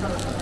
감사합니다.